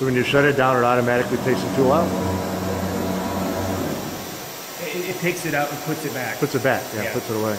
So when you shut it down, it automatically takes the tool out? It, it takes it out and puts it back. Puts it back, yeah, Yeah. puts it away.